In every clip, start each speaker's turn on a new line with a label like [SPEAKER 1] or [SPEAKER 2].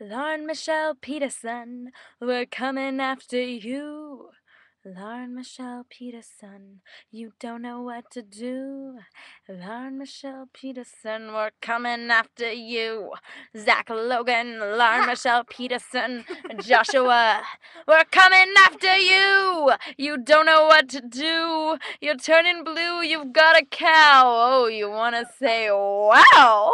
[SPEAKER 1] Lauren Michelle Peterson, we're coming after you. Lauren Michelle Peterson, you don't know what to do. Lauren Michelle Peterson, we're coming after you. Zach Logan, Lauren Michelle Peterson, Joshua, we're coming after you. You don't know what to do. You're turning blue, you've got a cow. Oh, you want to say wow?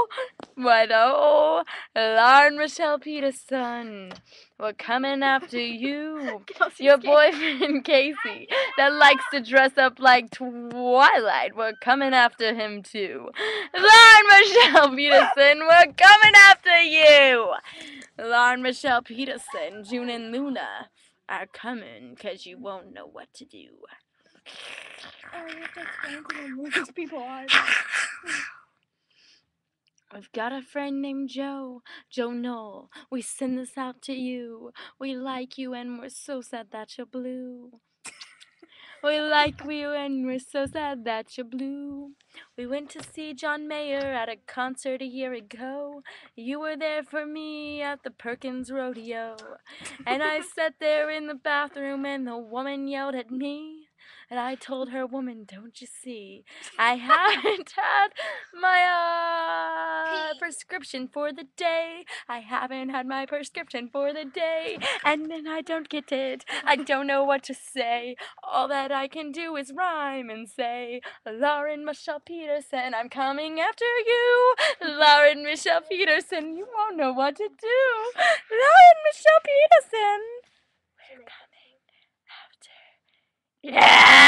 [SPEAKER 1] Oh, Lauren Michelle Peterson. We're coming after you. Your boyfriend Casey that likes to dress up like Twilight. We're coming after him too. Lauren Michelle Peterson, we're coming after you. Lauren Michelle Peterson, June and Luna are coming because you won't know what to do.
[SPEAKER 2] Oh, you have to explain to them who these people are.
[SPEAKER 1] I've got a friend named Joe, Joe Knoll. We send this out to you. We like you and we're so sad that you're blue. We like you and we're so sad that you're blue. We went to see John Mayer at a concert a year ago. You were there for me at the Perkins Rodeo. And I sat there in the bathroom and the woman yelled at me. And I told her, woman, don't you see? I haven't had my uh, prescription for the day. I haven't had my prescription for the day. And then I don't get it. I don't know what to say. All that I can do is rhyme and say, Lauren Michelle Peterson, I'm coming after you. Lauren Michelle Peterson, you won't know what to do. Lauren Michelle Peterson, we're coming after. Yeah!